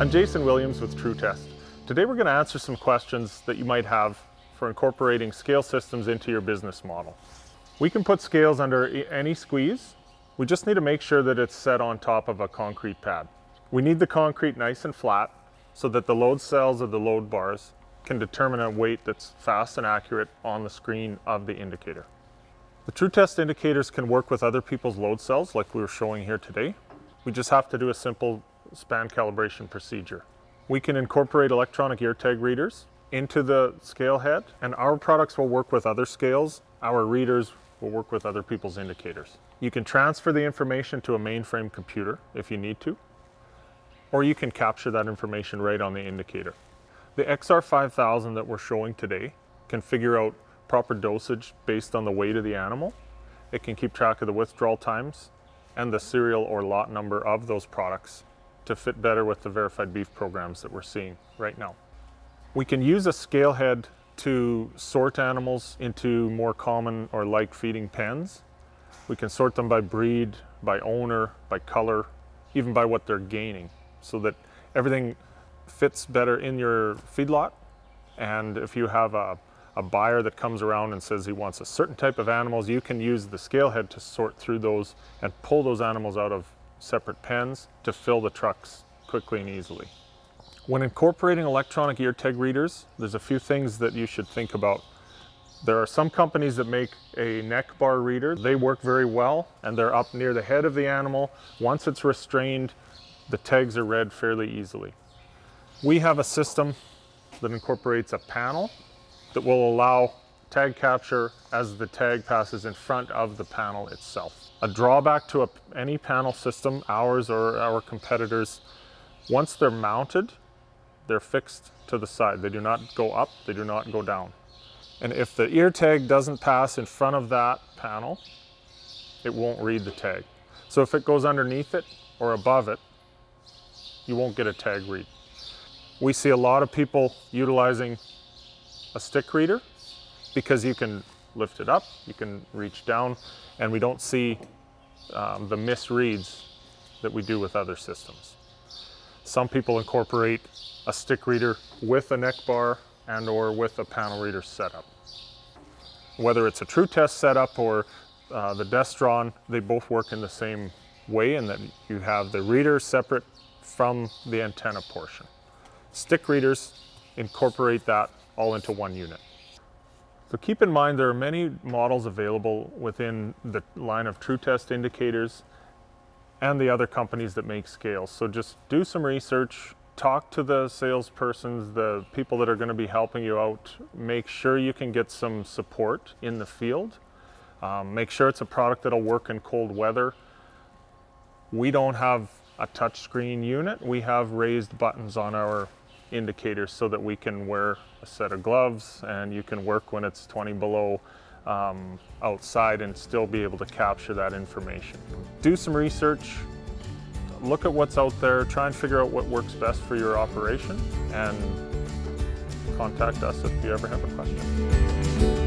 I'm Jason Williams with Tru-Test. Today we're going to answer some questions that you might have for incorporating scale systems into your business model. We can put scales under any squeeze. We just need to make sure that it's set on top of a concrete pad. We need the concrete nice and flat so that the load cells of the load bars can determine a weight that's fast and accurate on the screen of the indicator. The Tru-Test indicators can work with other people's load cells like we were showing here today. We just have to do a simple span calibration procedure. We can incorporate electronic ear tag readers into the scale head and our products will work with other scales. Our readers will work with other people's indicators. You can transfer the information to a mainframe computer if you need to, or you can capture that information right on the indicator. The XR5000 that we're showing today can figure out proper dosage based on the weight of the animal. It can keep track of the withdrawal times and the serial or lot number of those products to fit better with the verified beef programs that we're seeing right now. We can use a scale head to sort animals into more common or like feeding pens. We can sort them by breed, by owner, by color, even by what they're gaining so that everything fits better in your feedlot. And if you have a a buyer that comes around and says he wants a certain type of animals, you can use the scale head to sort through those and pull those animals out of separate pens to fill the trucks quickly and easily. When incorporating electronic ear tag readers, there's a few things that you should think about. There are some companies that make a neck bar reader. They work very well and they're up near the head of the animal. Once it's restrained, the tags are read fairly easily. We have a system that incorporates a panel that will allow tag capture as the tag passes in front of the panel itself. A drawback to a, any panel system, ours or our competitors, once they're mounted, they're fixed to the side. They do not go up, they do not go down. And if the ear tag doesn't pass in front of that panel, it won't read the tag. So if it goes underneath it or above it, you won't get a tag read. We see a lot of people utilizing a stick reader because you can lift it up, you can reach down, and we don't see um, the misreads that we do with other systems. Some people incorporate a stick reader with a neck bar and or with a panel reader setup. Whether it's a Tru-Test setup or uh, the Destron, they both work in the same way in that you have the reader separate from the antenna portion. Stick readers incorporate that all into one unit. So keep in mind there are many models available within the line of Tru-Test indicators and the other companies that make scales. So just do some research, talk to the salespersons, the people that are going to be helping you out. Make sure you can get some support in the field. Um, make sure it's a product that'll work in cold weather. We don't have a touchscreen unit. We have raised buttons on our indicators so that we can wear a set of gloves and you can work when it's 20 below um, outside and still be able to capture that information. Do some research, look at what's out there, try and figure out what works best for your operation and contact us if you ever have a question.